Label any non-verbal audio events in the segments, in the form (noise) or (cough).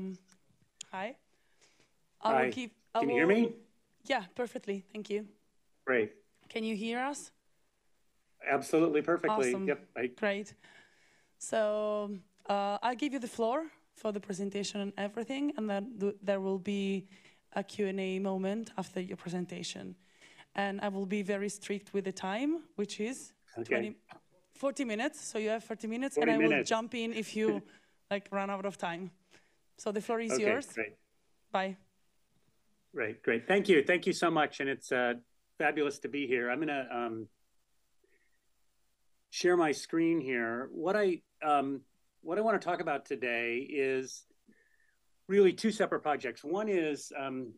Um, hi. I hi. Keep, Can will, you hear me? Yeah, perfectly. Thank you. Great. Can you hear us? Absolutely perfectly. Awesome. Yep. I... Great. So uh, I'll give you the floor for the presentation and everything, and then th there will be a Q&A moment after your presentation. And I will be very strict with the time, which is okay. 20, 40 minutes. So you have 40 minutes, 40 and I minutes. will jump in if you (laughs) like run out of time. So the floor is okay, yours. Great. Bye. Great, great. Thank you. Thank you so much. And it's uh, fabulous to be here. I'm going to um, share my screen here. What I um, what I want to talk about today is really two separate projects. One is um,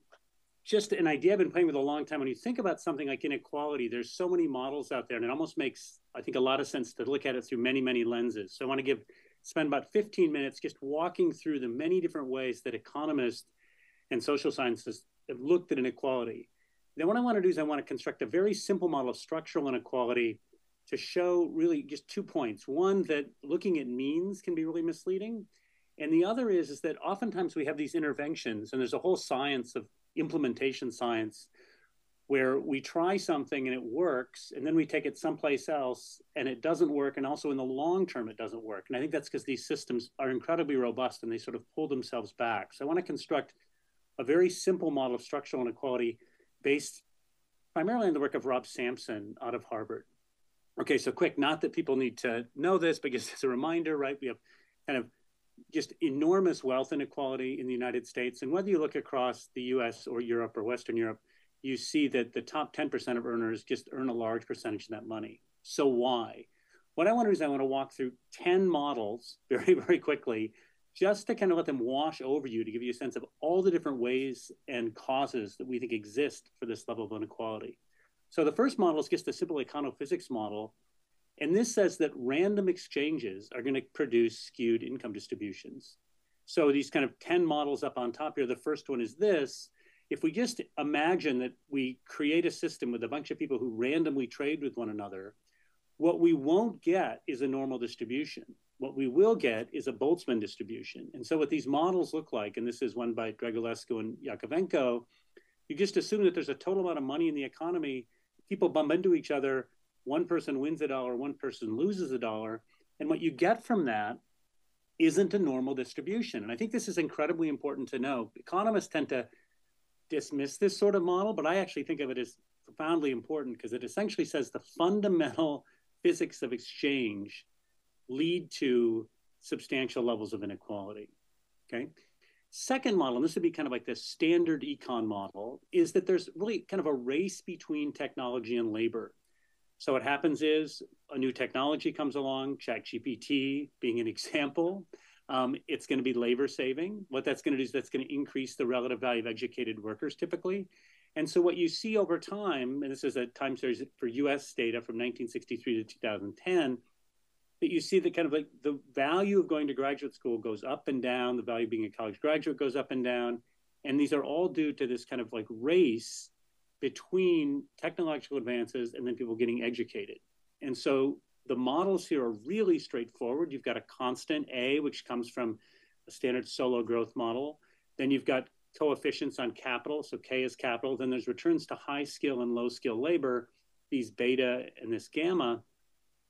just an idea I've been playing with a long time. When you think about something like inequality, there's so many models out there, and it almost makes, I think, a lot of sense to look at it through many, many lenses. So I want to give spend about 15 minutes just walking through the many different ways that economists and social scientists have looked at inequality. Then what I want to do is I want to construct a very simple model of structural inequality to show really just two points. One, that looking at means can be really misleading. And the other is, is that oftentimes we have these interventions, and there's a whole science of implementation science where we try something and it works, and then we take it someplace else and it doesn't work. And also in the long term, it doesn't work. And I think that's because these systems are incredibly robust and they sort of pull themselves back. So I want to construct a very simple model of structural inequality based primarily on the work of Rob Sampson out of Harvard. Okay, so quick, not that people need to know this, but just (laughs) as a reminder, right? We have kind of just enormous wealth inequality in the United States. And whether you look across the US or Europe or Western Europe, you see that the top 10% of earners just earn a large percentage of that money. So why? What I want to do is I want to walk through 10 models (laughs) very, very quickly, just to kind of let them wash over you to give you a sense of all the different ways and causes that we think exist for this level of inequality. So the first model is just a simple econophysics model. And this says that random exchanges are going to produce skewed income distributions. So these kind of 10 models up on top here, the first one is this. If we just imagine that we create a system with a bunch of people who randomly trade with one another, what we won't get is a normal distribution. What we will get is a Boltzmann distribution. And so what these models look like, and this is one by Dragulescu and Yakovenko, you just assume that there's a total amount of money in the economy people bump into each other. One person wins a dollar, one person loses a dollar. And what you get from that isn't a normal distribution. And I think this is incredibly important to know. Economists tend to dismiss this sort of model, but I actually think of it as profoundly important because it essentially says the fundamental physics of exchange lead to substantial levels of inequality. Okay. Second model, and this would be kind of like the standard econ model, is that there's really kind of a race between technology and labor. So what happens is a new technology comes along, ChatGPT being an (laughs) example. Um, it's going to be labor saving. What that's going to do is that's going to increase the relative value of educated workers typically. And so what you see over time, and this is a time series for US data from 1963 to 2010, that you see that kind of like the value of going to graduate school goes up and down, the value of being a college graduate goes up and down. And these are all due to this kind of like race between technological advances and then people getting educated. And so the models here are really straightforward. You've got a constant A, which comes from a standard Solow growth model. Then you've got coefficients on capital. So K is capital. Then there's returns to high skill and low skill labor, these beta and this gamma.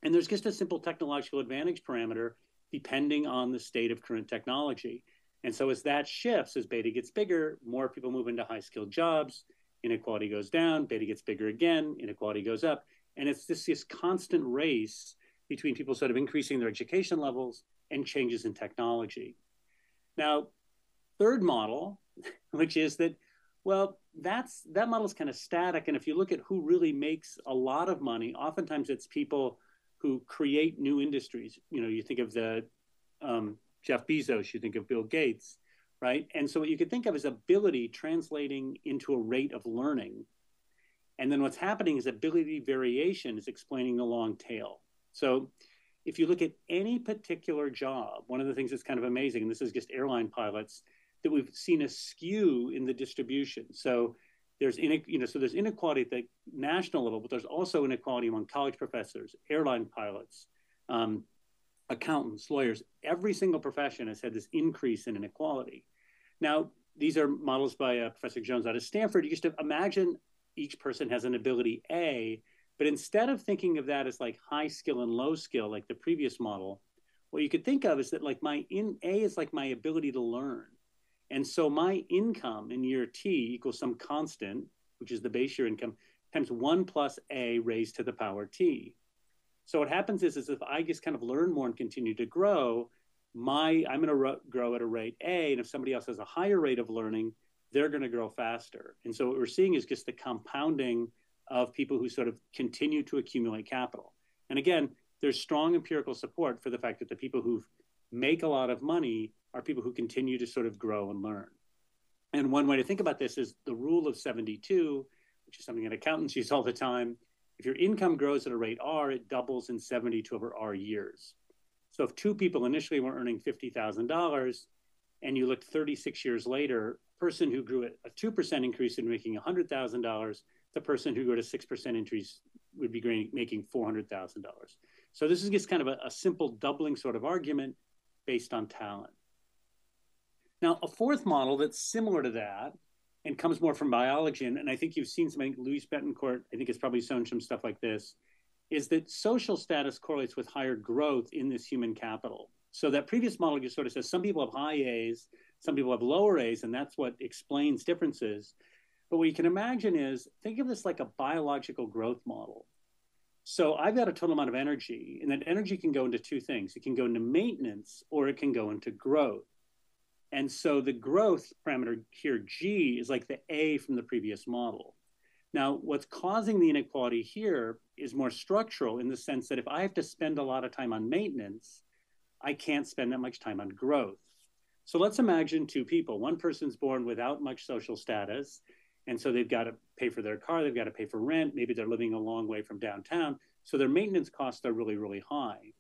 And there's just a simple technological advantage parameter depending on the state of current technology. And so as that shifts, as beta gets bigger, more people move into high skilled jobs, inequality goes down, beta gets bigger again, inequality goes up. And it's this, this constant race between people sort of increasing their education levels and changes in technology. Now, third model, (laughs) which is that, well, that's that model is kind of static. And if you look at who really makes a lot of money, oftentimes it's people who create new industries. You know, you think of the um, Jeff Bezos, you think of Bill Gates, right? And so what you could think of is ability translating into a rate of learning. And then what's happening is ability variation is explaining the long tail. So if you look at any particular job, one of the things that's kind of amazing, and this is just airline pilots, that we've seen a skew in the distribution. So there's you know so there's inequality at the national level, but there's also inequality among college professors, airline pilots, um, accountants, lawyers. Every single profession has had this increase in inequality, Now, these are models by uh, Professor Jones out of Stanford. You just imagine each person has an ability A, but instead of thinking of that as like high skill and low skill, like the previous model, what you could think of is that like my in A is like my ability to learn. And so my income in year T equals some constant, which is the base year income, times one plus A raised to the power T. So what happens is, is if I just kind of learn more and continue to grow, my I'm going to grow at a rate A, and if somebody else has a higher rate of learning, they're going to grow faster. And so what we're seeing is just the compounding of people who sort of continue to accumulate capital. And again, there's strong empirical support for the fact that the people who make a lot of money are people who continue to sort of grow and learn. And one way to think about this is the rule of 72, which is something that accountants use all the time. If your income grows at a rate R, it doubles in 72 over R years. So if two people initially were earning $50,000 and you looked 36 years later, person who grew at a 2% increase in making $100,000, the person who grew at a 6% increase would be making $400,000. So this is just kind of a, a simple doubling sort of argument based on talent. Now, a fourth model that's similar to that and comes more from biology, and, and I think you've seen something, Luis Bettencourt, I think has probably shown some stuff like this, is that social status correlates with higher growth in this human capital. So that previous model just sort of says some people have high A's, some people have lower A's, and that's what explains differences. But what you can imagine is think of this like a biological growth model. So I've got a total amount of energy, and that energy can go into two things. It can go into maintenance or it can go into growth. And so the growth parameter here, G, is like the A from the previous model. Now, what's causing the inequality here is more structural in the sense that if I have to spend a lot of time on maintenance, I can't spend that much time on growth. So let's imagine two people. One person's born without much social status, and so they've got to pay for their car, they've got to pay for rent, maybe they're living a long way from downtown. So their maintenance costs are really, really high.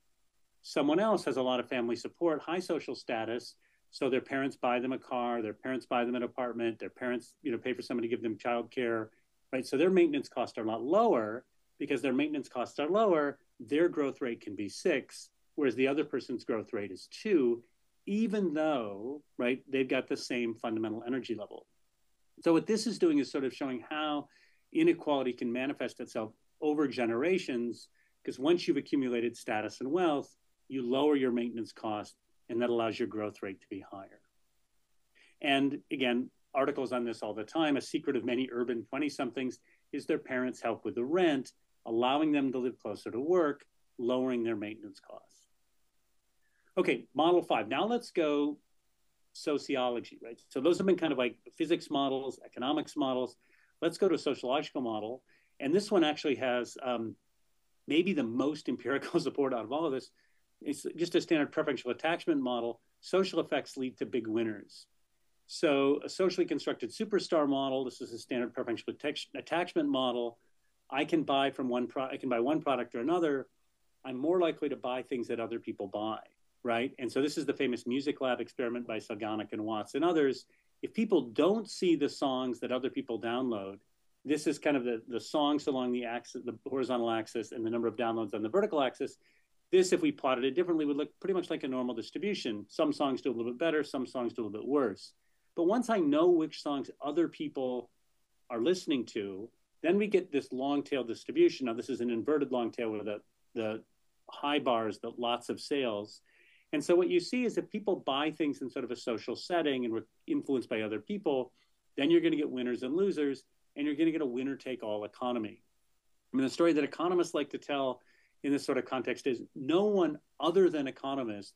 Someone else has a lot of family support, high social status, so their parents buy them a car, their parents buy them an apartment, their parents, you know, pay for somebody to give them childcare, right? So their maintenance costs are a lot lower because their maintenance costs are lower. Their growth rate can be six, whereas the other person's growth rate is two, even though, right, they've got the same fundamental energy level. So what this is doing is sort of showing how inequality can manifest itself over generations, because once you've accumulated status and wealth, you lower your maintenance cost and that allows your growth rate to be higher. And again, articles on this all the time. A secret of many urban 20 somethings is their parents help with the rent, allowing them to live closer to work, lowering their maintenance costs. Okay, model five. Now let's go sociology, right? So those have been kind of like physics models, economics models. Let's go to a sociological model. And this one actually has um, maybe the most empirical (laughs) support out of all of this, it's just a standard preferential attachment model. Social effects lead to big winners. So a socially constructed superstar model, this is a standard preferential attachment model. I can buy from one pro- I can buy one product or another. I'm more likely to buy things that other people buy, right? And so this is the famous music lab experiment by Salganik and Watts and others. If people don't see the songs that other people download, this is kind of the, the songs along the axis, the horizontal axis, and the number of downloads on the vertical axis. This, if we plotted it differently, would look pretty much like a normal distribution. Some songs do a little bit better, some songs do a little bit worse. But once I know which songs other people are listening to, then we get this long tail distribution. Now, this is an inverted long tail where the, the high bars, the lots of sales. And so what you see is if people buy things in sort of a social setting and were influenced by other people, then you're going to get winners and losers, and you're going to get a winner take all economy. I mean, the story that economists like to tell in this sort of context is no one other than economists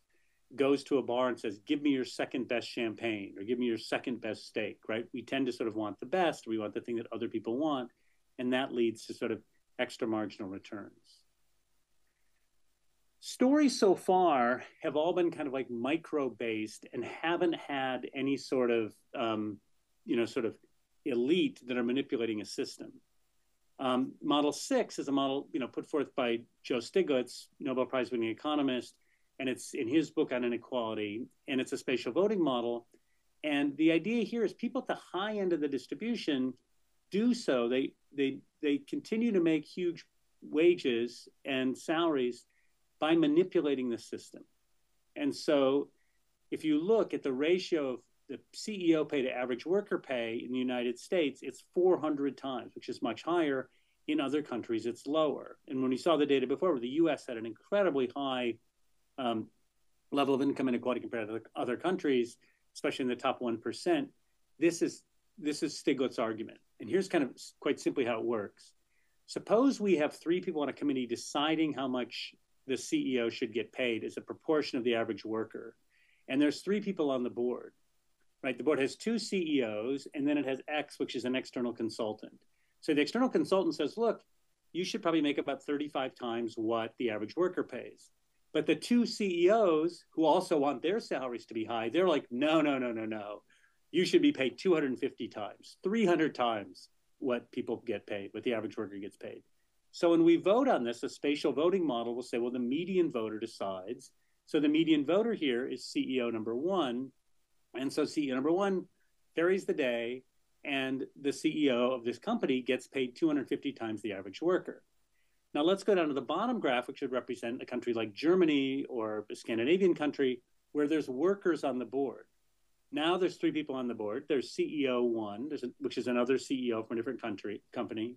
goes to a bar and says, Give me your second best champagne or give me your second best steak, right? We tend to sort of want the best. We want the thing that other people want. And that leads to sort of extra marginal returns. Stories so far have all been kind of like micro based and haven't had any sort of, um, you know, sort of elite that are manipulating a system. Um, model six is a model, you know, put forth by Joe Stiglitz, Nobel Prize winning economist, and it's in his book on inequality, and it's a spatial voting model. And the idea here is people at the high end of the distribution do so. They they they continue to make huge wages and salaries by manipulating the system. And so if you look at the ratio of the CEO pay to average worker pay in the United States, it's 400 times, which is much higher. In other countries, it's lower. And when we saw the data before, the U.S. had an incredibly high um, level of income inequality compared to other countries, especially in the top one percent. This is this is Stiglitz' argument, and here's kind of quite simply how it works. Suppose we have three people on a committee deciding how much the CEO should get paid as a proportion of the average worker, and there's three people on the board. Right, the board has two CEOs, and then it has X, which is an external consultant. So the external consultant says, "Look, you should probably make about 35 times what the average worker pays." But the two CEOs who also want their salaries to be high, they're like, no, no, no, no, no. You should be paid 250 times, 300 times what people get paid, what the average worker gets paid. So when we vote on this, a spatial voting model will say, well, the median voter decides. So the median voter here is CEO number one. And so CEO number one carries the day, and the CEO of this company gets paid 250 times the average worker. Now let's go down to the bottom graph, which should represent a country like Germany or a Scandinavian country where there's workers on the board. Now there's three people on the board. There's CEO one, a, which is another CEO from a different country company.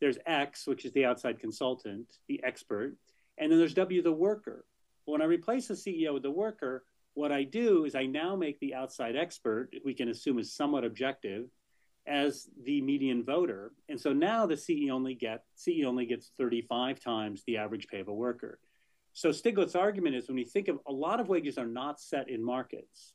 There's X, which is the outside consultant, the expert, and then there's W, the worker. When I replace the CEO with the worker, what I do is I now make the outside expert, we can assume is somewhat objective, as the median voter. And so now the CE only get CE only gets 35 times the average pay of a worker. So Stiglitz' argument is when you think of a lot of wages are not set in markets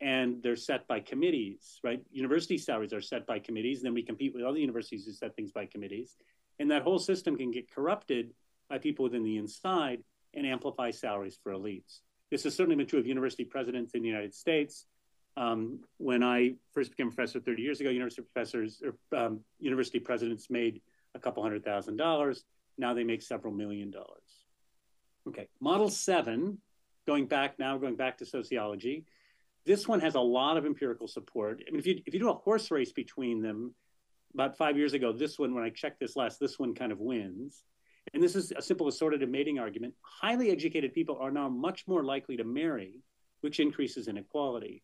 and they're set by committees, right? University salaries are set by committees, then we compete with other universities who set things by committees. And that whole system can get corrupted by people within the inside and amplify salaries for elites. This has certainly been true of university presidents in the United States. Um, when I first became a professor 30 years ago, university professors or um, university presidents made a couple hundred thousand dollars. Now they make several million dollars. Okay, model seven, going back now, going back to sociology. This one has a lot of empirical support. I mean, if you if you do a horse race between them, about five years ago, this one, when I checked this last, this one kind of wins. And this is a simple assortative mating argument. Highly educated people are now much more likely to marry, which increases inequality.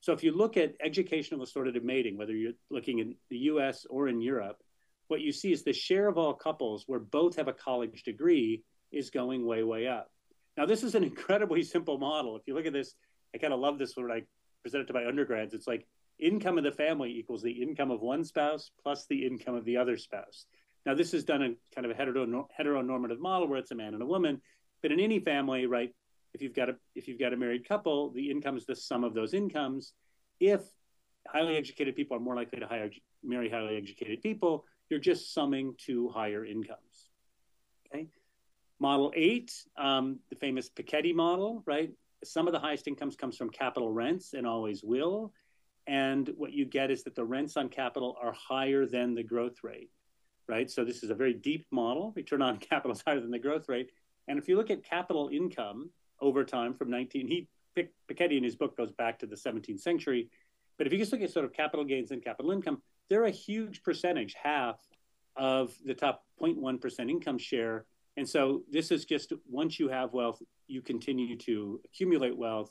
So if you look at educational assortative mating, whether you're looking in the US or in Europe, what you see is the share of all couples where both have a college degree is going way, way up. Now, this is an incredibly (laughs) simple model. If you look at this, I kind of love this when I present it to my undergrads. It's like income of the family equals the income of one spouse plus the income of the other spouse. Now, this is done in kind of a heteronormative model where it's a man and a woman. But in any family, right, if you've got a if you've got a married couple, the income is the sum of those incomes. If highly educated people are more likely to hire, marry highly educated people, you're just summing two higher incomes. Okay. Model eight, um, the famous Piketty model, right? Some of the highest incomes comes from capital rents and always will. And what you get is that the rents on capital are higher than the growth rate, right? So this is a very deep model. Return on (laughs) capital is higher than the growth rate. And if you look at capital income, over time from 19. He Piketty in his book goes back to the 17th century, but if you just look at sort of capital gains and capital income, they're a huge percentage, half of the top 0.1% income share. And so this is just once you have wealth, you continue to accumulate wealth.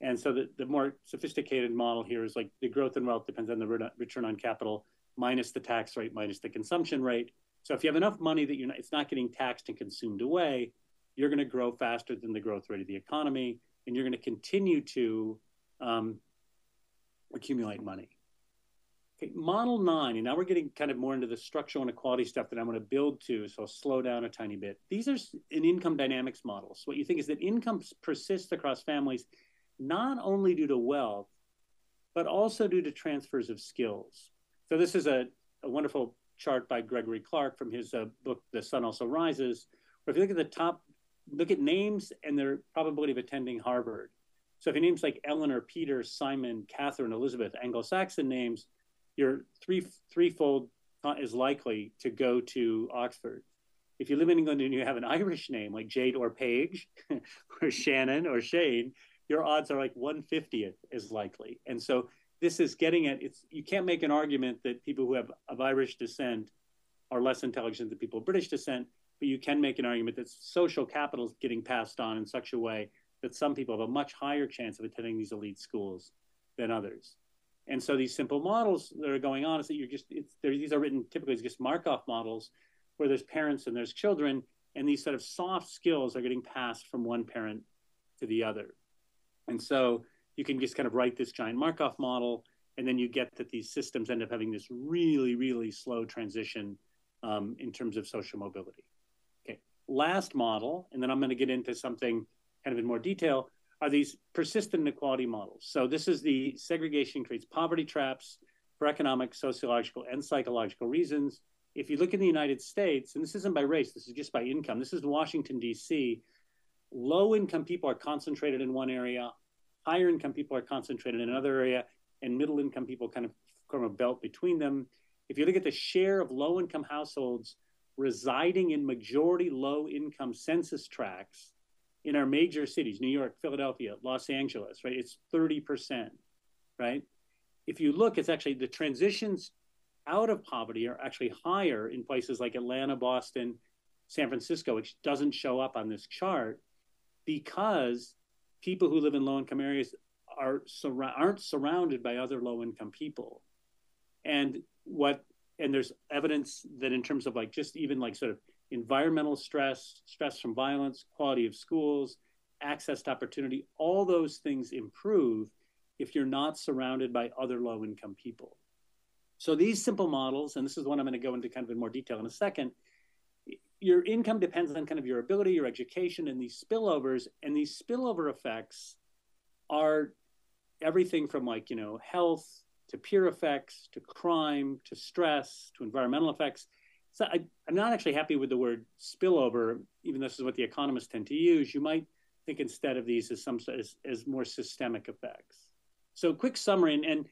And so the, the more sophisticated model here is like the growth in wealth depends on the return on capital minus the tax rate minus the consumption rate. So if you have enough money that you're not, it's not getting taxed and consumed away, you're going to grow faster than the growth rate of the economy, and you're going to continue to um, accumulate money. Okay, model nine, and now we're getting kind of more into the structural inequality stuff that I'm going to build to, so I'll slow down a tiny bit. These are in income dynamics models. What you think is that income persists across families not only due to wealth, but also due to transfers of skills. So this is a, a wonderful chart by Gregory Clark from his uh, book, The Son Also Rises, where if you look at the top look at names and their probability of attending Harvard. So if your names like Eleanor, Peter, Simon, Catherine, Elizabeth, Anglo-Saxon names, you're three threefold is likely to go to Oxford. If you live in England and you have an Irish name like Jade or Paige, (laughs) or Shannon or Shane, your odds are like 150th as likely. And so this is getting at it's you can't make an argument that people who have of Irish descent are less intelligent than people of British descent but you can make an argument that social capital is getting passed on in such a way that some people have a much higher chance of attending these elite schools than others. And so these simple models that are going on is that you're just these are written typically as just Markov models where there's parents and there's children, and these sort of soft skills are getting passed from one parent to the other. And so you can just kind of write this giant Markov model, and then you get that these systems end up having this really, really slow transition um, in terms of social mobility. Okay, last model, and then I'm going to get into something kind of in more detail, are these persistent inequality models. So this is the segregation creates poverty traps for economic, sociological, and psychological reasons. If you look in the United States, and this isn't by race, this is just by income, this is Washington, D.C., low income people are concentrated in one area, higher income people are concentrated in another area, and middle income people kind of form a belt between them. If you look at the share of low income households residing in majority low income census tracts in our major cities, New York, Philadelphia, Los Angeles, right? It's 30%, right? If you look, it's actually the transitions out of poverty are actually higher in places like Atlanta, Boston, San Francisco, which doesn't show up on this chart because people who live in low income areas are aren't surrounded by other low income people. And what and there's evidence that in terms of like just even like sort of environmental stress, stress from violence, quality of schools, access to opportunity, all those things improve if you're not surrounded by other low income people. So these simple models, and this is one I'm going to go into kind of in more detail in a second, your income depends on kind of your ability, your education, and these spillovers. And these spillover effects are everything from like, you know, health to peer effects to crime to stress to environmental effects. So I, am not actually happy with the word spillover, even though this is what the economists tend to use. You might think instead of these as some as, as more systemic effects. So quick summary, and, and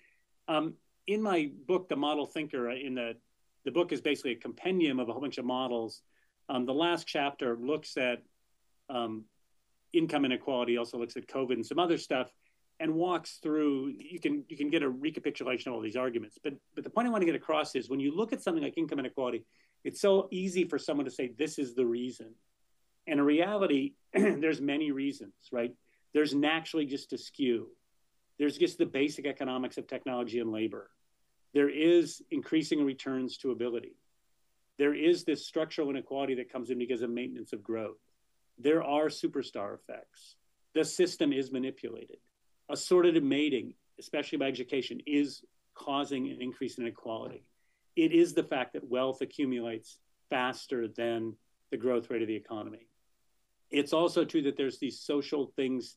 um, in my book, The Model Thinker, in the the book is basically a compendium of a whole bunch of models. Um, the last chapter looks at um, income inequality, also looks at COVID and some other stuff, and walks through. You can you can get a recapitulation of all these arguments. But but the point I want to get across is when you look at something like income inequality, it's so easy for someone to say this is the reason, and in reality, (clears throat) there's many reasons, right? There's naturally just a skew. There's just the basic economics of technology and labor there is increasing returns to ability. There is this structural inequality that comes in because of maintenance of growth. There are superstar effects. The system is manipulated. Assortative mating, especially by education, is causing an increase in inequality. It is the fact that wealth accumulates faster than the growth rate of the economy. It's also true that there's these social things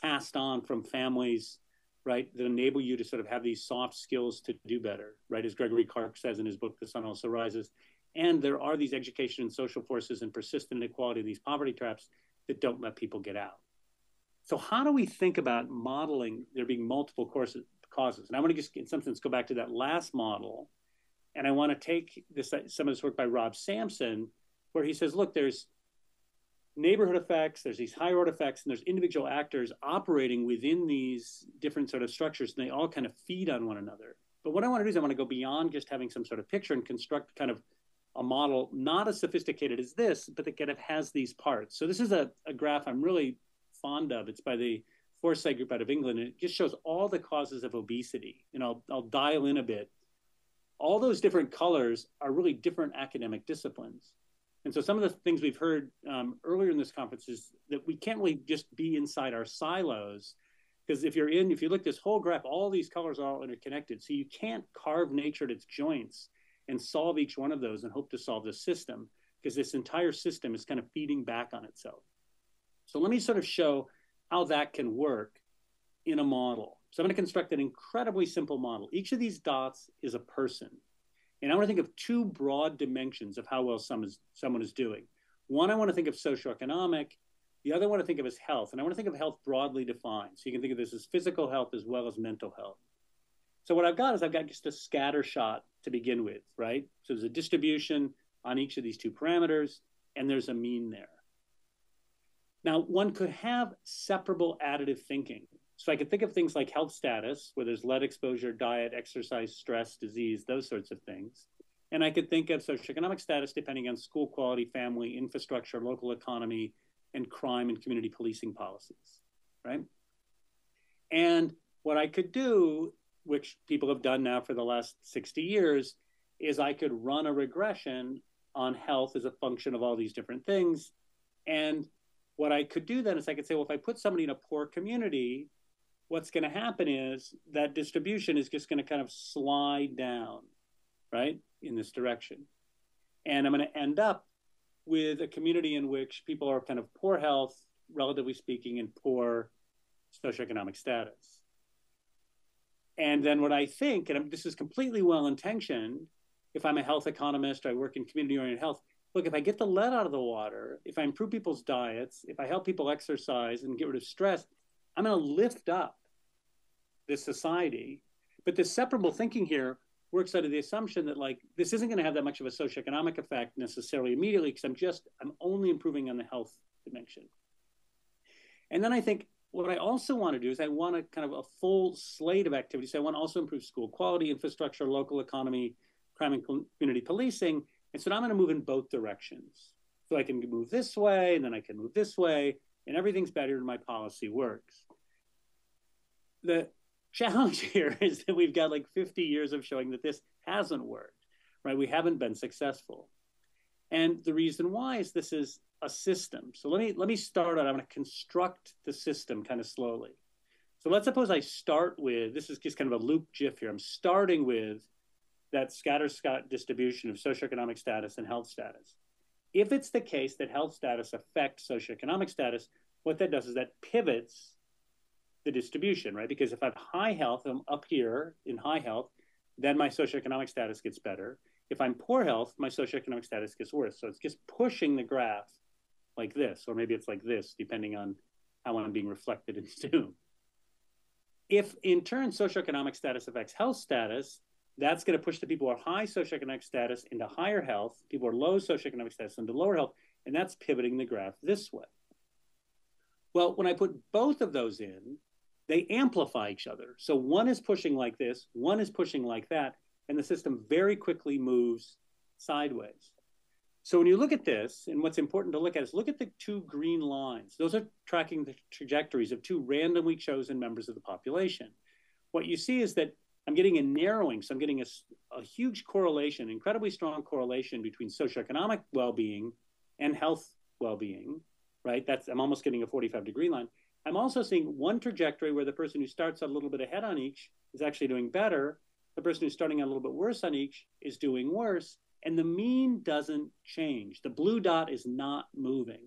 passed on from families right, that enable you to sort of have these soft skills to do better, right? As Gregory Clark says in his book, The Son Also Rises. And there are these education and social forces and persistent inequality, these poverty traps that don't let people get out. So, how do we think about modeling there being multiple courses, causes? And I want to just, in some sense, go back to that last model. And I want to take this, some of this work by Rob Sampson, where he says, look, there's neighborhood effects, there's these higher order effects, and there's individual actors operating within these different sort of structures, and they all kind of feed on one another. But what I want to do is I want to go beyond just having some sort of picture and construct kind of a model not as sophisticated as this, but that kind of has these parts. So this is a, a graph I'm really fond of. It's by the Foresight Group out of England, and it just shows all the causes of obesity. And I'll, I'll dial in a bit. All those different colors are really different academic disciplines. And so some of the things we've heard um, earlier in this conference is that we can't really just be inside our silos because if you're in, if you look this whole graph, all these colors are all interconnected. So you can't carve nature at its joints and solve each one of those and hope to solve the system because this entire system is kind of feeding back on itself. So let me sort of show how that can work in a model. So I'm going to construct an incredibly simple model. Each of these dots is a person. And I want to think of two broad dimensions of how well some is, someone is doing. One, I want to think of socioeconomic. The other, I want to think of as health. And I want to think of health broadly defined. So you can think of this as physical health as well as mental health. So what I've got is I've got just a scatter shot to begin with, right? So there's a distribution on each of these two parameters, and there's a mean there. Now, one could have separable additive thinking. So I could think of things like health status, where there's lead exposure, diet, exercise, stress, disease, those sorts of things. And I could think of socioeconomic status depending on school quality, family, infrastructure, local economy, and crime and community policing policies, right? And what I could do, which people have done now for the last 60 years, is I could run a regression on health as a function of all these different things. And what I could do then is I could say, well, if I put somebody in a poor community, what's going to happen is that distribution is just going to kind of slide down, right, in this direction. And I'm going to end up with a community in which people are kind of poor health, relatively speaking, and poor socioeconomic status. And then what I think, and this is completely well intentioned, if I'm a health economist, I work in community oriented health. Look, if I get the lead out of the water, if I improve people's diets, if I help people exercise and get rid of stress, I'm going to lift up this society. But this separable thinking here works out of the assumption that like this isn't going to have that much of a socioeconomic effect necessarily immediately because I'm just I'm only improving on the health dimension. And then I think what I also want to do is I want a kind of a full slate of activities. So I want to also improve school quality, infrastructure, local economy, crime and community policing. And so now I'm going to move in both directions. So I can move this way, and then I can move this way, and everything's better and my policy works. The challenge (laughs) here is that we've got like 50 years of showing that this hasn't worked, right? We haven't been successful. And the reason why is this is a system. So let me let me start out. I'm going to construct the system kind of slowly. So let's suppose I start with this is just kind of a loop GIF here. I'm starting with that scatter scott distribution of socioeconomic status and health status. If it's the case that health status affects socioeconomic status, what that does is that pivots the distribution, right? Because if I have high health, I'm up here in high health, then my socioeconomic status gets better. If I'm poor health, my socioeconomic status gets worse. So it's just pushing the graph like this, or maybe it's like this, depending on how I'm being reflected in (laughs) Zoom. If in turn socioeconomic status affects health status, that's going to push the people who are high socioeconomic status into higher health, people who are low socioeconomic status into lower health, and that's pivoting the graph this way. Well, when I put both of those in, they amplify each other. So one is pushing like this, one is pushing like that, and the system very quickly moves sideways. So when you look at this, and what's important to look at is look at the two green lines. Those are tracking the trajectories of two randomly chosen members of the population. What you see is that I'm getting a narrowing, so I'm getting a, a huge correlation, incredibly strong correlation between socioeconomic well-being and health well-being, right? That's I'm almost getting a 45 degree line. I'm also seeing one trajectory where the person who starts a little bit ahead on each is actually doing better. The person who's starting a little bit worse on each is doing worse. And the mean doesn't change. The blue dot is not moving.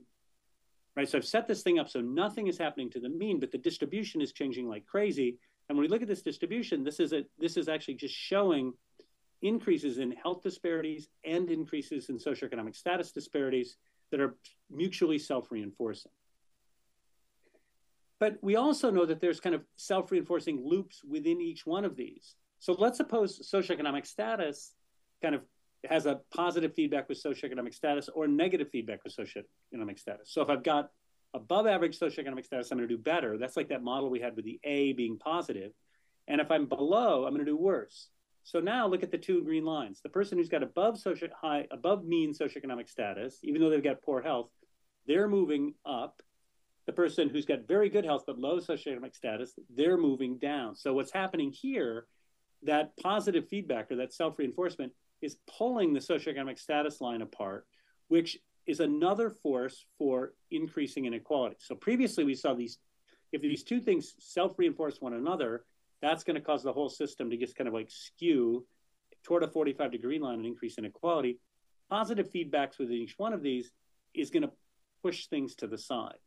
Right. So I've set this thing up so nothing is happening to the mean, but the distribution is changing like crazy. And when we look at this distribution, this is a this is actually just showing increases in health disparities and increases in socioeconomic status disparities that are mutually self-reinforcing. But we also know that there's kind of self reinforcing loops within each one of these. So let's suppose socioeconomic status kind of has a positive feedback with socioeconomic status or negative feedback with socioeconomic status. So if I've got above average socioeconomic status, I'm going to do better. That's like that model we had with the A being positive. And if I'm below, I'm going to do worse. So now look at the two green lines. The person who's got above social high, above mean socioeconomic status, even though they've got poor health, they're moving up the person who's got very good health but low socioeconomic status, they're moving down. So what's happening here, that positive feedback or that self-reinforcement is pulling the socioeconomic status line apart, which is another force for increasing inequality. So previously we saw these, if these two things self-reinforce one another, that's going to cause the whole system to just kind of like skew toward a 45 degree line and increase inequality. Positive feedbacks within each one of these is going to push things to the side.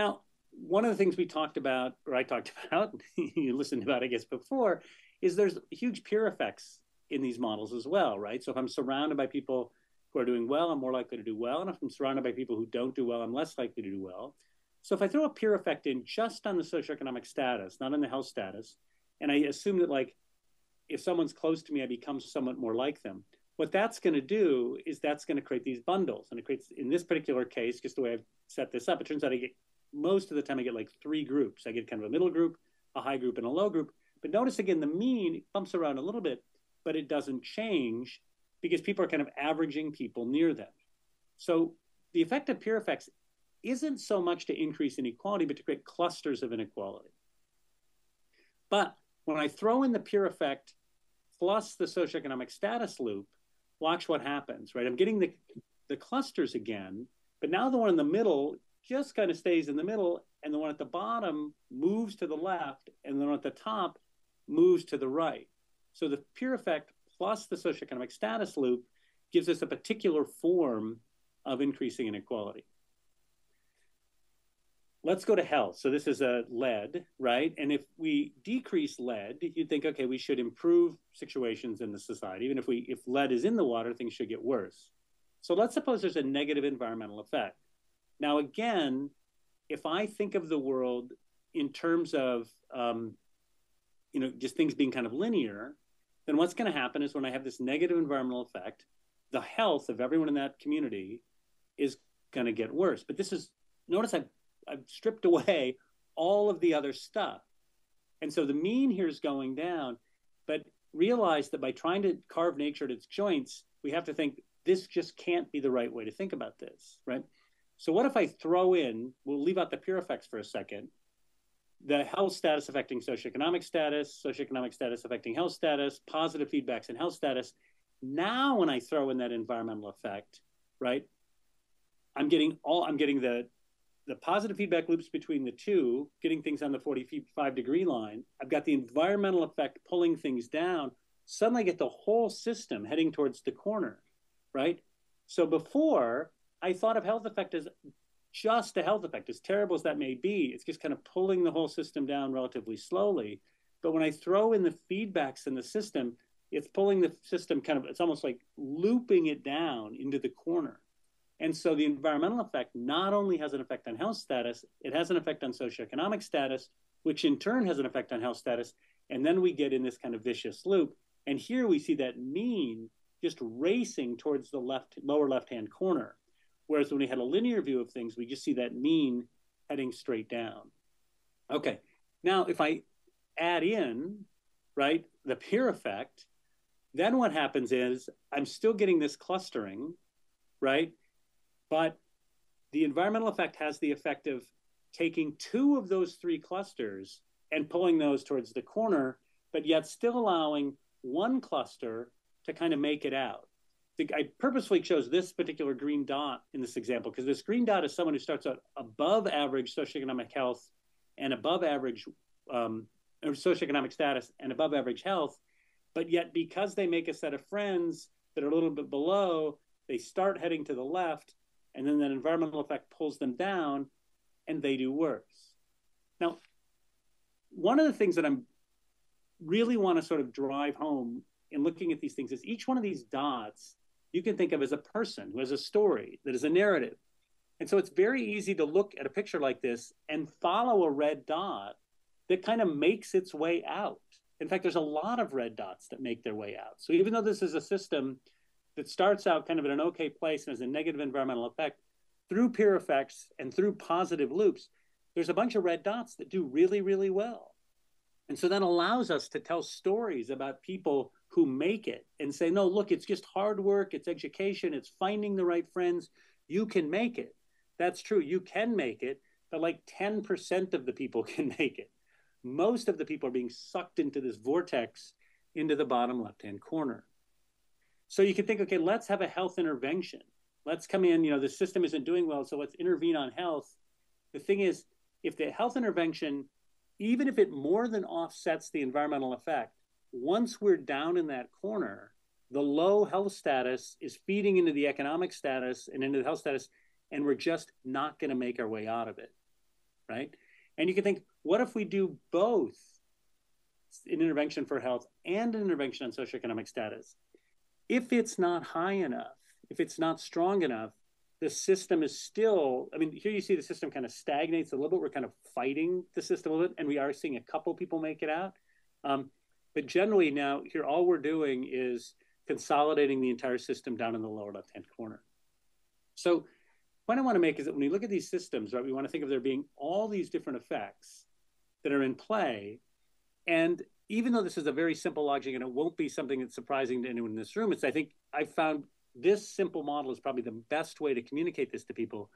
Now, one of the things we talked about, or I talked (laughs) about, you listened about, I guess, before, is there's huge peer effects in these models as well, right? So if I'm surrounded by people who are doing well, I'm more likely to do well. And if I'm surrounded by people who don't do well, I'm less likely to do well. So if I throw a peer effect in just on the socioeconomic status, not on the health status, and I assume that like if someone's close to me, I become somewhat more like them. What that's going to do is that's going to create these bundles. And it creates, in this particular case, just the way I've set this up, it turns out I get most of the time I get like three groups. I get kind of a middle group, a high group, and a low group. But notice again, the mean bumps around a little bit, but it doesn't change because people are kind of averaging people near them. So the effect of peer effects isn't so much to increase inequality, but to create clusters of inequality. But when I throw in the peer effect plus the socioeconomic status loop, watch what happens, right? I'm getting the, the clusters again, but now the one in the middle just kind of stays in the middle, and the one at the bottom moves to the left, and the one at the top moves to the right. So the peer effect plus the socioeconomic status loop gives us a particular form of increasing inequality. Let's go to health. So this is a lead, right? And if we decrease lead, you'd think, okay, we should improve situations in the society. Even if we if lead is in the water, things should get worse. So let's suppose there's a negative environmental effect. Now, again, if I think of the world in terms of um, you know just things being kind of linear, then what's going to happen is when I have this negative environmental effect, the health of everyone in that community is going to get worse. But this is notice I've, I've stripped (laughs) away all of the other stuff. And so the mean here is going down, but realize that by trying to carve nature at its joints, we have to think this just can't be the right way to think about this, right? So what if I throw in, we'll leave out the peer effects for a second, the health status affecting socioeconomic status, socioeconomic status affecting health status, positive feedbacks in health status. Now, when I throw in that environmental effect, right, I'm getting all I'm getting the the positive feedback loops between the two, getting things on the 45 degree line. I've got the environmental effect pulling things down. Suddenly, I get the whole system heading towards the corner, right? So before, I thought of health effect as just a health effect, as terrible as that may be, it's just kind of pulling the whole system down relatively slowly. But when I throw in the feedbacks in the system, it's pulling the system kind of, it's almost like looping it down into the corner. And so the environmental effect not only has an effect on health status, it has an effect on socioeconomic status, which in turn has an effect on health status. And then we get in this kind of vicious loop. And here we see that mean just racing towards the left lower left hand corner. Whereas when we had a linear view of things, we just see that mean heading straight down. Okay, now if I add in, right, the peer effect, then what happens is I'm still getting this clustering, right? But the environmental effect has the effect of taking two of those three clusters and pulling those towards the corner, but yet still allowing one cluster to kind of make it out. I purposefully chose this particular green dot in this example because this green dot is someone who starts out above average socioeconomic health and above average um, socioeconomic status and above average health, but yet because they make a set of friends that are a little bit below, they start heading to the left, and then that environmental effect pulls them down, and they do worse. Now, one of the things that I'm really want to sort of drive home in looking at these things is each one of these dots you can think of as a person who has a story that is a narrative. And so it's very easy to look at a picture like this and follow a red dot that kind of makes its way out. In fact, there's a lot of red dots that make their way out. So even though this is a system that starts out kind of in an okay place and has a negative environmental effect, through peer effects and through positive loops, there's a bunch of red dots that do really, really well. And so that allows us to tell stories about people who make it and say, no, look, it's just hard work, it's education, it's finding the right friends. You can make it. That's true. You can make it, but like 10% of the people (laughs) can make it. Most of the people are being sucked into this vortex into the bottom left hand corner. So you can think, okay, let's have a health intervention. Let's come in, you know, the system isn't doing well, so let's intervene on health. The thing is, if the health intervention, even if it more than offsets the environmental effect, once we're down in that corner, the low health status is feeding into the economic status and into the health status, and we're just not going to make our way out of it. Right. And you can think, what if we do both an intervention for health and an intervention on socioeconomic status? If it's not high enough, if it's not strong enough, the system is still, I mean, here you see the system kind of stagnates a little bit. We're kind of fighting the system a little bit, and we are seeing a couple people make it out. Um, but generally now here, all we're doing is consolidating the entire system down in the lower left-hand corner. So what I want to make is that when we look at these systems, right, we want to think of there being all these different effects that are in play. And even though this is a very simple logic and it won't be something that's surprising to anyone in this room, it's I think I found this simple model is probably the best way to communicate this to people.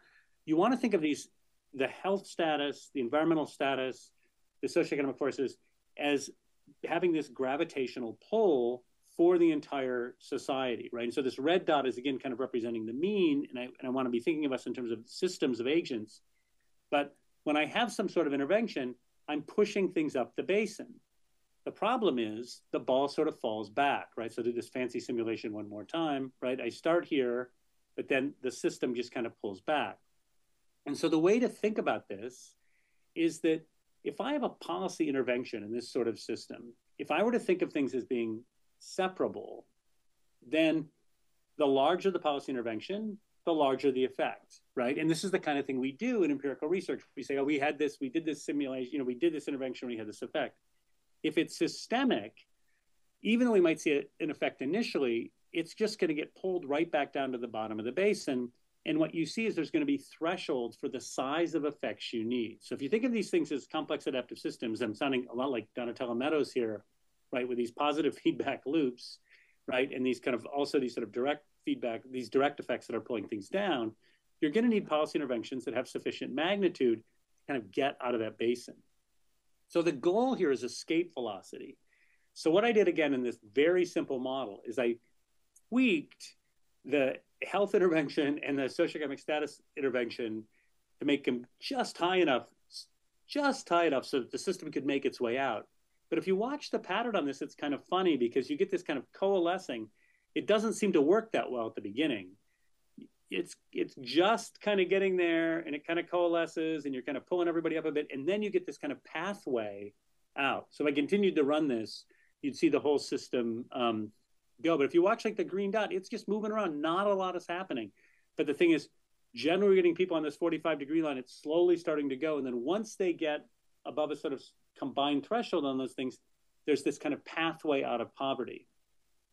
You want to think of these the health status, the environmental status, the socioeconomic forces as having this gravitational pull for the entire society, right? And so this red dot is again kind of representing the mean, and I, and I want to be thinking of us in terms of systems of agents. But when I have some sort of intervention, I'm pushing things up the basin. The problem is the ball sort of falls back, right? So do this fancy simulation one more time, right? I start here, but then the system just kind of pulls back. And so the way to think about this is that if I have a policy intervention in this sort of system, if I were to think of things as being separable, then the larger the policy intervention, the larger the effect, right? And this is the kind of thing we do in empirical research. We say, oh, we had this, we did this simulation, you know, we did this intervention, we had this effect. If it's systemic, even though we might see an effect initially, it's just going to get pulled right back down to the bottom of the basin. And what you see is there's going to be thresholds for the size of effects you need. So if you think of these things as complex adaptive systems, I'm sounding a lot like Donella Meadows here, right? With these positive (laughs) feedback loops, right? And these kind of also these sort of direct feedback, these direct effects that are pulling things down, you're going to need policy interventions that have sufficient magnitude to kind of get out of that basin. So the goal here is escape velocity. So what I did again in this very simple model is I tweaked the health intervention and the socioeconomic status intervention to make them just high enough, just high enough so that the system could make its way out. But if you watch the pattern on this, it's kind of funny because you get this kind of coalescing. It doesn't seem to work that well at the beginning. It's it's just kind of getting there and it kind of coalesces and you're kind of pulling everybody up a bit. And then you get this kind of pathway out. So if I continued to run this, you'd see the whole system um, go. But if you watch like the green dot, it's just moving around. Not a lot is happening. But the thing is, generally getting people on this 45 degree line, it's slowly starting to go. And then once they get above a sort of combined threshold on those things, there's this kind of pathway out of poverty.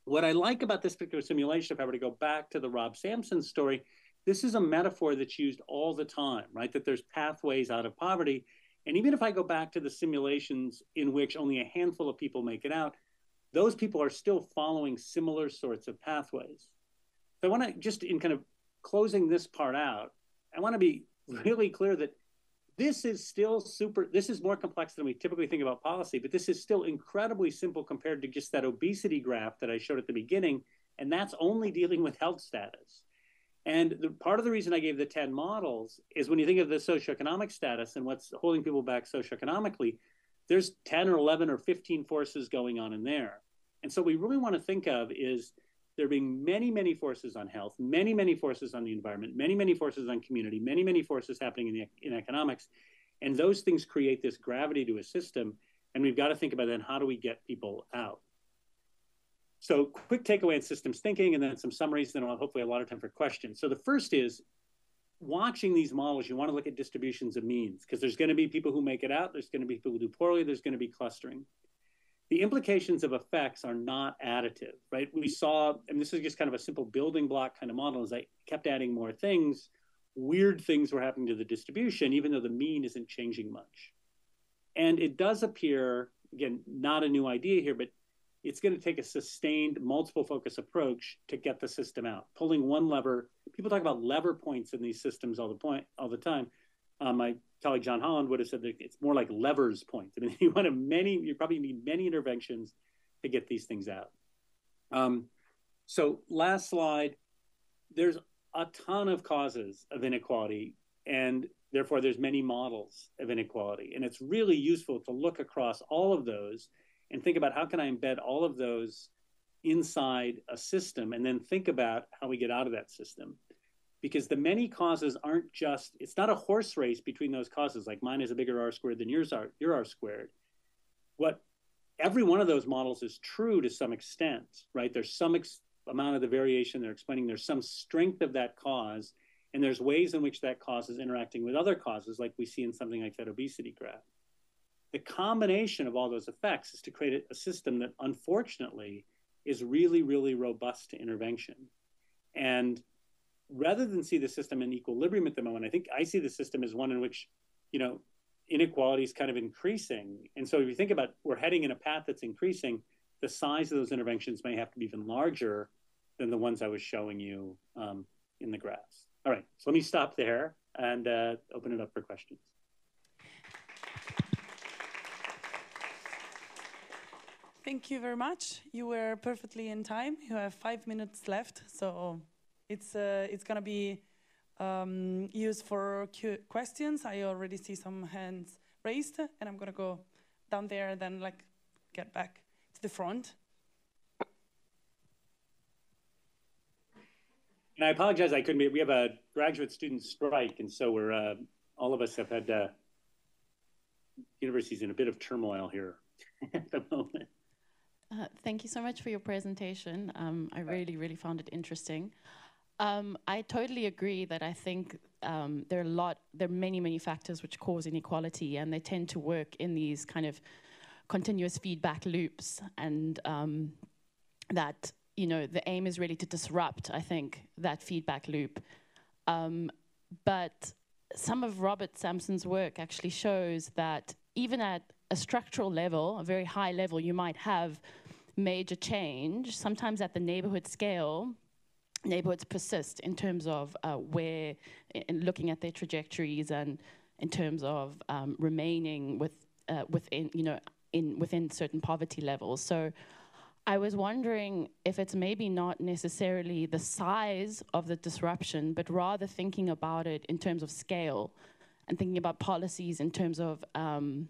What I like about this particular simulation, if I were to go back to the Rob Sampson story, this is a metaphor that's used all the time, right? That there's pathways out of poverty. And even if I go back to the simulations in which only a handful of people make it out, those people are still following similar sorts of pathways. So I want to just in kind of closing this part out, I want to be really clear that this is still super this is more complex than we typically think about policy but this is still incredibly simple compared to just that obesity graph that i showed at the beginning and that's only dealing with health status and the, part of the reason i gave the 10 models is when you think of the socioeconomic status and what's holding people back socioeconomically there's 10 or 11 or 15 forces going on in there. And so we really want to think of is there being many, many forces on health, many, many forces on the environment, many, many forces on community, many, many forces happening in, the, in economics. And those things create this gravity to a system. And we've got to think about then how do we get people out? So, quick takeaway on systems thinking, and then some summaries, then I'll hopefully a lot of time for questions. So, the first is watching these models, you want to look at distributions of means because there's going to be people who make it out, there's going to be people who do poorly, there's going to be clustering. The implications of effects are not additive, right? We saw, and this is just kind of a simple building block kind of model, as I kept adding more things, weird things were happening to the distribution, even though the mean isn't changing much. And it does appear, again, not a new idea here, but it's going to take a sustained multiple focus approach to get the system out. Pulling one lever, people talk about lever points in these systems all the point all the time. Um, my colleague John Holland would have said that it's more like levers points. I mean, (laughs) you want to many, you probably need many interventions to get these things out. Um, so last slide, there's a ton of causes of inequality, and therefore there's many models of inequality, and it's really useful to look across all of those and think about how can I embed all of those inside a system and then think about how we get out of that system. Because the many causes aren't just, it's not a horse race between those causes, like mine is a bigger R squared than yours are, your R squared. What every one of those models is true to some extent, right? There's some ex- amount of the variation they're explaining, there's some strength of that cause, and there's ways in which that cause is interacting with other causes, like we see in something like that obesity graph the combination of all those effects is to create a system that unfortunately is really, really robust to intervention. And rather than see the system in equilibrium at the moment, I think I see the system as one in which, you know, inequality is kind of increasing. And so if you think about we're heading in a path that's increasing, the size of those interventions may have to be even larger than the ones I was showing you um, in the graphs. All right, so let me stop there and uh, open it up for questions. Thank you very much. You were perfectly in time. You have five minutes left, so it's uh, it's gonna be um, used for questions. I already see some hands raised, and I'm gonna go down there and then like get back to the front. And I apologize, I couldn't be. We have a graduate student strike, and so we're uh, all of us have had uh, universities in a bit of turmoil here (laughs) at the moment. Uh, thank you so much for your presentation. Um, I really, really found it interesting. Um, I totally agree that I think um, there are a lot, there are many, many factors which cause inequality, and they tend to work in these kind of continuous feedback loops, and um, that you know the aim is really to disrupt. I think that feedback loop, um, but some of Robert Sampson's work actually shows that even at a structural level, a very high level, you might have major change, sometimes at the neighborhood scale, neighborhoods persist in terms of uh, where, in looking at their trajectories and in terms of um, remaining with, uh, within, you know, in, within certain poverty levels. So I was wondering if it's maybe not necessarily the size of the disruption, but rather thinking about it in terms of scale and thinking about policies in terms of um,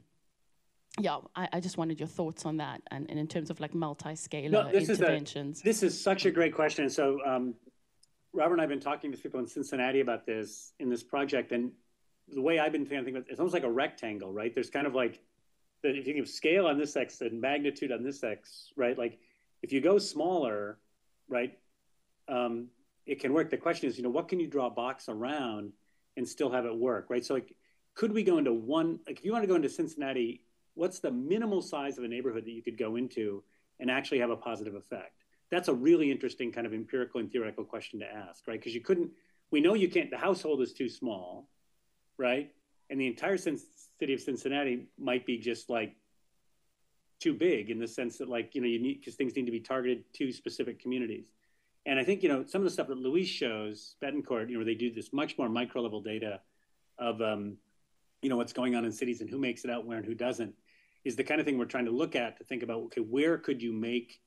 yeah, I, I, just wanted your thoughts on that and, and in terms of like multi-scalar no, this interventions. Is a, this is such a great question. So um, Robert and I have been talking to people in Cincinnati about this in this project, and the way I've been thinking about it, it's almost like a rectangle, right? There's kind of like if you think of scale on this x and magnitude on this x, right? Like if you go smaller, right, um, it can work. The question is, you know, what can you draw a box around and still have it work, right? So like, could we go into one? Like, if you want to go into Cincinnati what's the minimal size of a neighborhood that you could go into and actually have a positive effect? That's a really interesting kind of empirical and theoretical question to ask, right? Because you couldn't, we know you can't, the household is too small, right? And the entire city of Cincinnati might be just like too big in the sense that like, you know, you need, because things need to be targeted to specific communities. And I think, you know, some of the stuff that Luis shows, Bettencourt, you know, they do this much more micro level data of, um, you know, what's going on in cities and who makes it out where and who doesn't is the kind of thing we're trying to look at to think about okay where could you make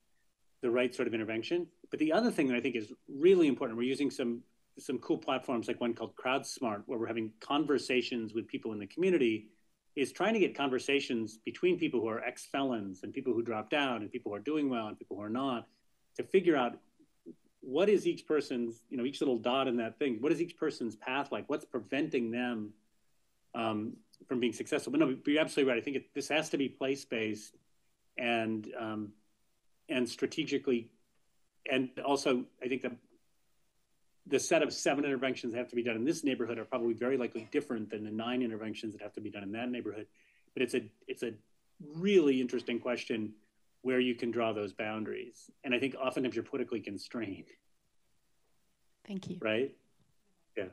the right sort of intervention? But the other thing that i think is really important we're using some some cool platforms like one called crowdsmart where we're having conversations with people in the community is trying to get conversations between people who are ex-felons and people who dropped out and people who are doing well and people who are not to figure out what is each person's you know each little dot in that thing. What is each person's path like? What's preventing them um, from being successful. But no, but you're absolutely right. I think it, this has to be place based and um, and strategically, and also I think the the set of seven interventions that have to be done in this neighborhood are probably very likely different than the nine interventions that have to be done in that neighborhood. But it's a it's a really interesting question where you can draw those boundaries, and I think oftentimes you're politically constrained. Thank you. Right. Yeah.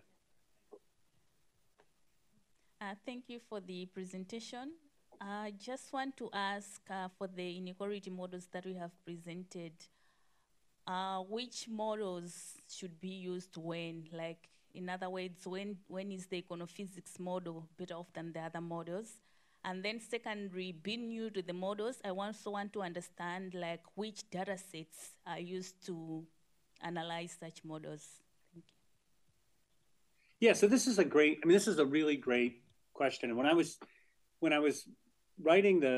Uh, thank you for the presentation. I just want to ask uh, for the inequality models that we have presented, uh, which models should be used when? Like, in other words, when, when is the econophysics model better off than the other models? And then secondly, being new to the models, I also want to understand like which data sets are used to analyze such models. Thank you. Yeah, so this is a great, I mean, this is a really great question. And when I was when I was writing the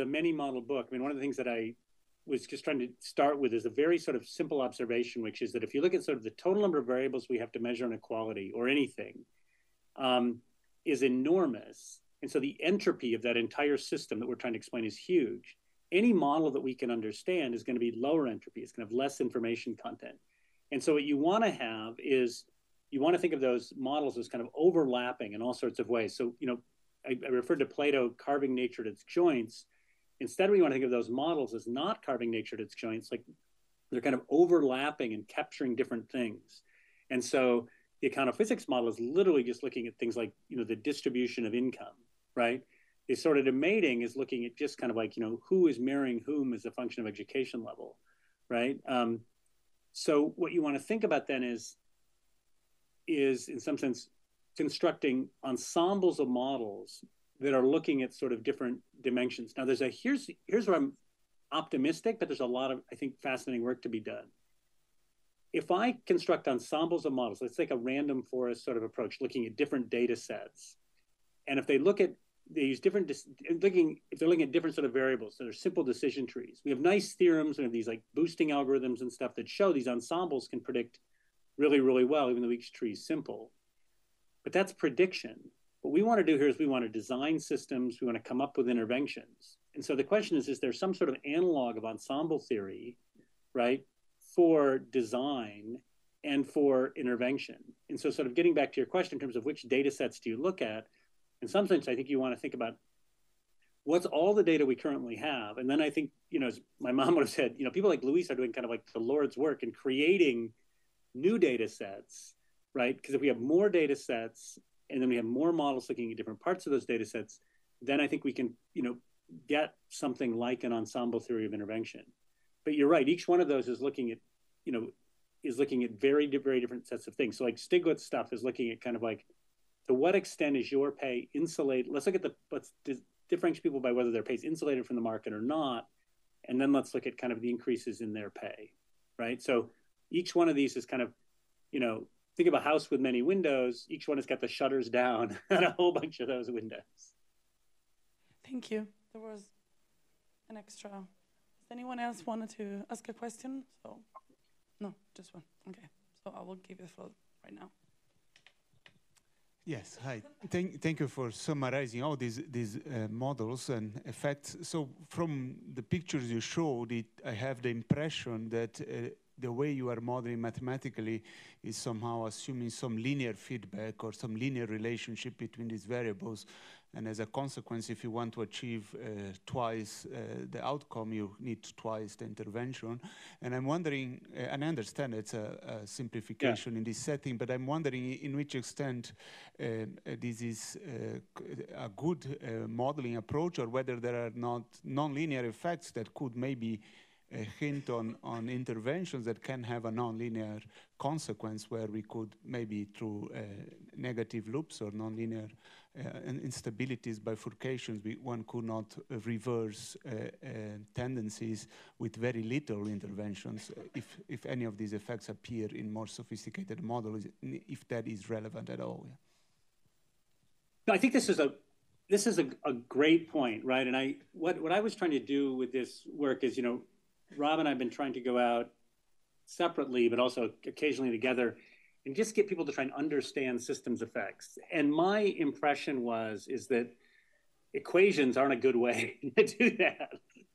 the many model book, I mean, one of the things that I was just trying to start with is a very sort of simple observation, which is that if you look at sort of the total number of variables we have to measure inequality or anything, um, is enormous. And so the entropy of that entire system that we're trying to explain is huge. Any model that we can understand is going to be lower entropy. It's going to have less information content. And so what you want to have is you want to think of those models as kind of overlapping in all sorts of ways. So, you know, I, I referred to Plato carving nature at its joints. Instead, we want to think of those models as not carving nature at its joints, like they're kind of overlapping and capturing different things. And so the econophysics model is literally just looking at things like, you know, the distribution of income, right? Assortative mating is looking at just kind of like, you know, who is marrying whom as a function of education level, right? Um, so what you want to think about then is is in some sense constructing ensembles of models that are looking at sort of different dimensions. Now there's a here's here's where I'm optimistic, but there's a lot of, I think, fascinating work to be done. If I construct ensembles of models, let's take a random forest sort of approach, looking at different data sets. And if they look at, they use different, looking, if they're looking at different sort of variables, so they're simple decision trees. We have nice theorems and these like boosting algorithms and stuff that show these ensembles can predict really, really well, even though each tree is simple. But that's prediction. What we want to do here is we want to design systems, we want to come up with interventions. And so the question is, is there some sort of analog of ensemble theory, right, for design and for intervention? And so sort of getting back to your question in terms of which data sets do you look at, in some sense, I think you want to think about what's all the data we currently have. And then I think, you know, as my mom would have said, you know, people like Luis are doing kind of like the Lord's work in creating new data sets, right? Because if we have more data sets and then we have more models looking at different parts of those data sets, then I think we can, you know, get something like an ensemble theory of intervention. But you're right, each one of those is looking at, you know, is looking at very, very different sets of things. So like Stiglitz stuff is looking at kind of like, to what extent is your pay insulated? Let's look at the, let's differentiate people by whether their pay is insulated from the market or not. And then let's look at kind of the increases in their pay, right? So each one of these is kind of, you know, think of a house with many windows. Each one has got the shutters down (laughs) and a whole bunch of those windows. Thank you. There was an extra. Does anyone else wanted to ask a question? So, no, just one. Okay. So I will give you the floor right now. Yes, hi. Thank, thank you for summarizing all these, these uh, models and effects. So from the pictures you showed, it, I have the impression that uh, the way you are modeling mathematically is somehow assuming some linear feedback or some linear relationship between these variables. And as a consequence, if you want to achieve uh, twice uh, the outcome, you need twice the intervention. And I'm wondering, uh, and I understand it's a, a simplification yeah. in this setting, but I'm wondering in which extent uh, this is uh, a good uh, modeling approach or whether there are not nonlinear effects that could maybe a hint on, on interventions that can have a nonlinear consequence where we could maybe through uh, negative loops or nonlinear uh, instabilities, bifurcations, we, one could not uh, reverse uh, uh, tendencies with very little interventions if, if any of these effects appear in more sophisticated models, if that is relevant at all. I think this is a this is a, a great point, right? And I what what I was trying to do with this work is, you know, Rob and I have been trying to go out separately, but also occasionally together, and just get people to try and understand systems effects. And my impression was is that equations aren't a good way (laughs) to do that,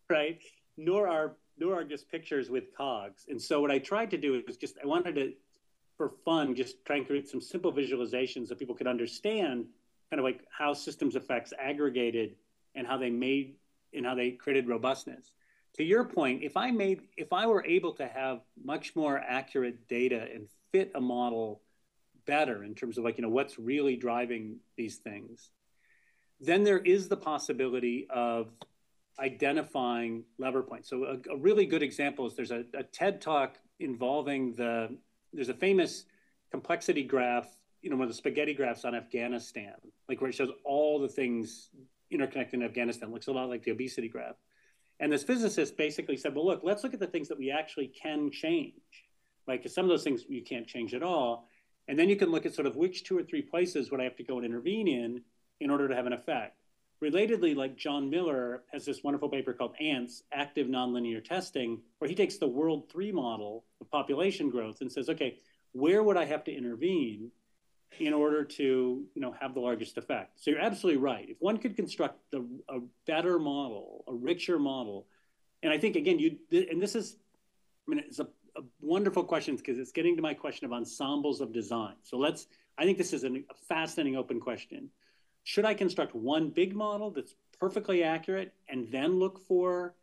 right? Nor are nor are just pictures with cogs. And so what I tried to do is just I wanted to, for fun, just try and create some simple visualizations so people could understand kind of like how systems effects aggregated and how they made and how they created robustness to your point, if I made if I were able to have much more accurate data and fit a model better in terms of like you know what's really driving these things, then there is the possibility of identifying lever points. So a, a really good example is there's a, a TED talk involving the there's a famous complexity graph, you know, one of the spaghetti graphs on Afghanistan, like where it shows all the things interconnected in Afghanistan. Looks a lot like the obesity graph. And this physicist basically said, well, look, let's look at the things that we actually can change, right? Because some of those things you can't change at all. And then you can look at sort of which two or three places would I have to go and intervene in in order to have an effect. Relatedly, like John Miller has this wonderful paper called ANTS, Active Nonlinear Testing, where he takes the World 3 model of population growth and says, okay, where would I have to intervene in order to you know have the largest effect. So you're absolutely right. If one could construct the, a better model, a richer model, and I think again you and this is, I mean it's a, a wonderful question because it's getting to my question of ensembles of design. So let's. I think this is a fascinating open question. Should I construct one big model that's perfectly accurate and then look for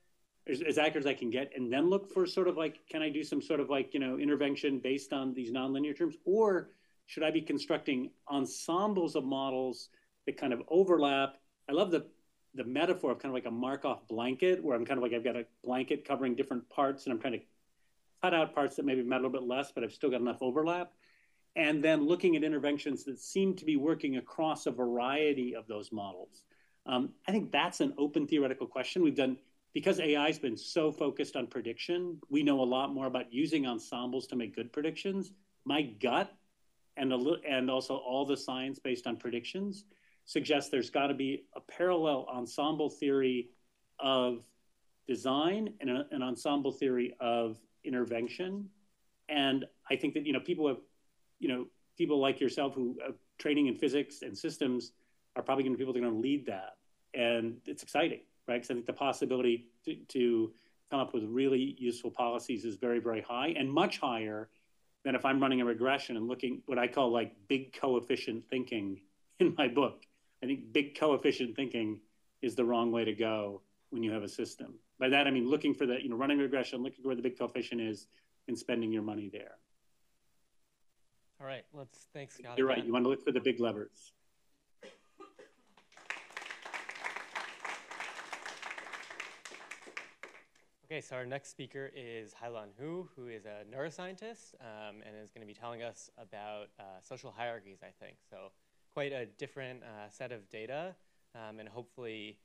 as, as, accurate as I can get, and then look for sort of like, can I do some sort of like, you know, intervention based on these nonlinear terms? Or should I be constructing ensembles of models that kind of overlap? I love the the metaphor of kind of like a Markov blanket, where I'm kind of like I've got a blanket covering different parts, and I'm trying to cut out parts that maybe matter a little bit less, but I've still got enough overlap. And then looking at interventions that seem to be working across a variety of those models. Um, I think that's an open theoretical question. We've done because AI has been so focused on prediction, we know a lot more about using ensembles to make good predictions. My gut and a and also all the science based on predictions suggests there's got to be a parallel ensemble theory of design and a, an ensemble theory of intervention. And I think that you know people have, you know, people like yourself who have training in physics and systems are probably going to be people that are going to lead that, and it's exciting, right? Because I think the possibility to, to come up with really useful policies is very, very high, and much higher than if I'm running a regression and looking what I call like big coefficient thinking in my book. I think big coefficient thinking is the wrong way to go when you have a system. By that I mean looking for the, you know, running regression, looking for where the big coefficient is, and spending your money there. All right, let's thanks Scott. You're right. You want to look for the big levers. Okay, so our next speaker is Hailan Hu, who is a neuroscientist um, and is going to be telling us about uh, social hierarchies, I think. So, quite a different uh, set of data, um, and hopefully